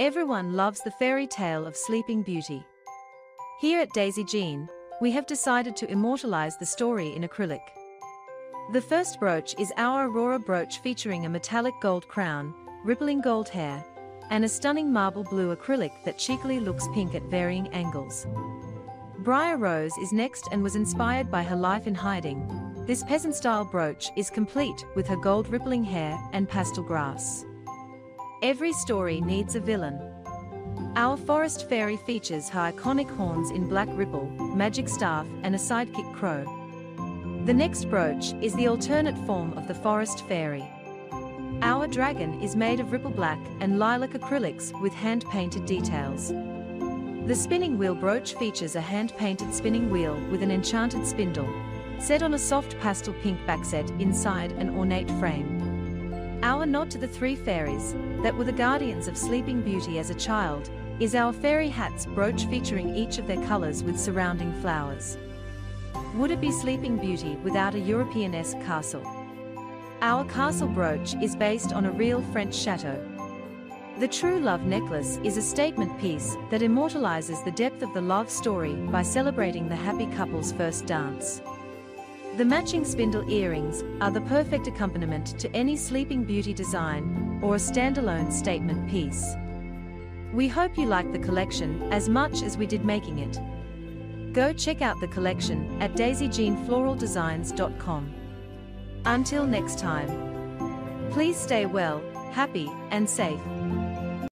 Everyone loves the fairy tale of Sleeping Beauty. Here at Daisy Jean, we have decided to immortalize the story in acrylic. The first brooch is our Aurora brooch featuring a metallic gold crown, rippling gold hair, and a stunning marble blue acrylic that cheekily looks pink at varying angles. Briar Rose is next and was inspired by her life in hiding. This peasant-style brooch is complete with her gold rippling hair and pastel grass. Every story needs a villain. Our forest fairy features her iconic horns in black ripple, magic staff, and a sidekick crow. The next brooch is the alternate form of the forest fairy. Our dragon is made of ripple black and lilac acrylics with hand-painted details. The spinning wheel brooch features a hand-painted spinning wheel with an enchanted spindle, set on a soft pastel pink backset inside an ornate frame. Our nod to the three fairies, that were the guardians of Sleeping Beauty as a child, is our fairy hats brooch featuring each of their colors with surrounding flowers. Would it be Sleeping Beauty without a European-esque castle? Our castle brooch is based on a real French chateau. The True Love necklace is a statement piece that immortalizes the depth of the love story by celebrating the happy couple's first dance. The matching spindle earrings are the perfect accompaniment to any Sleeping Beauty design or a standalone statement piece. We hope you like the collection as much as we did making it. Go check out the collection at daisyjeanfloraldesigns.com. Until next time, please stay well, happy, and safe.